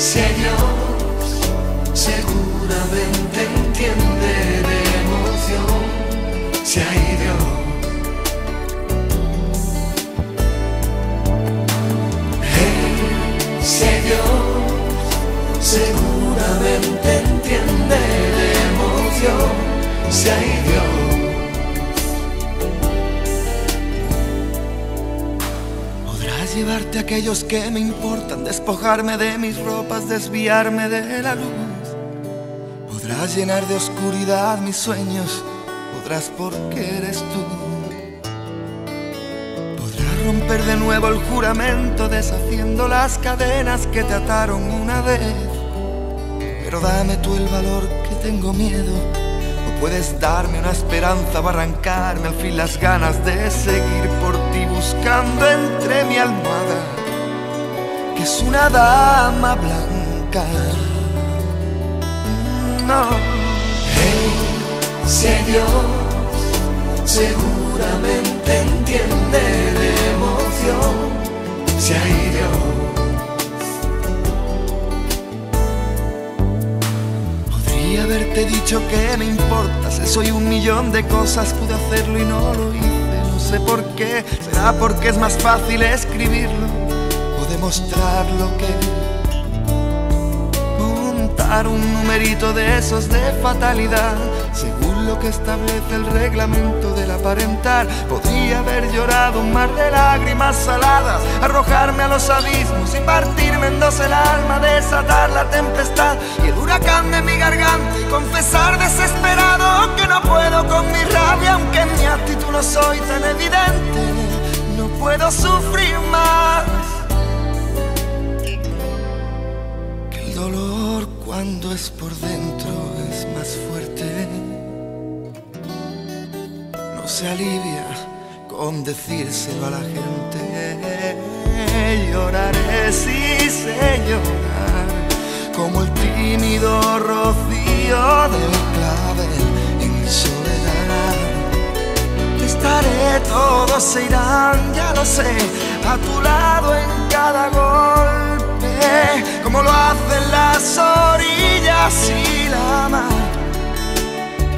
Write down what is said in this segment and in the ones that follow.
Si Dios seguramente entiende de emoción, si hay Dios. Hey, si Dios seguramente entiende de emoción, si hay Dios. Llevarte a aquellos que me importan, despojarme de mis ropas, desviarme de la luz. Podrás llenar de oscuridad mis sueños, podrás porque eres tú. Podrás romper de nuevo el juramento, deshaciendo las cadenas que te ataron una vez. Pero dame tú el valor que tengo miedo. Puedes darme una esperanza para arrancarme al fin las ganas de seguir por ti buscando entre mi almohada, que es una dama blanca. No. Hey, si Dios seguramente entiende Haberte dicho que me importas, soy un millón de cosas, pude hacerlo y no lo hice, no sé por qué, será porque es más fácil escribirlo o demostrar lo que montar un numerito de esos de fatalidad, según lo que establece el reglamento del aparentar, podría haber llorado un mar de lágrimas saladas, arrojarme a los abismos y partirme el alma, desatar la tempestad y el huracán de mi garganta y confesar desesperado que no puedo con mi rabia, aunque en mi actitud no soy tan evidente, no puedo sufrir más. Que el dolor cuando es por dentro es más fuerte. No se alivia con decírselo a la gente. Lloraré, sí llorar, como el tímido rocío del clavel en soledad. Estaré, todos se irán, ya lo sé, a tu lado en cada golpe, como lo hacen las orillas y la mar,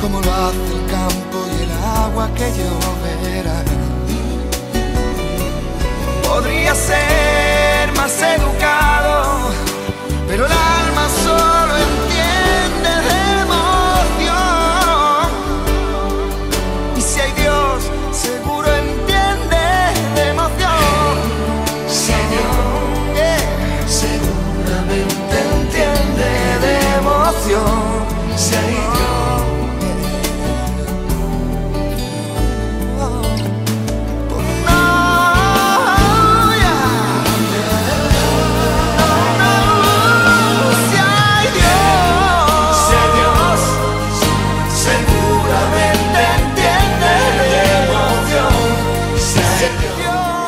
como lo hace el campo y el agua que lloverá podría ser más educado. Savior.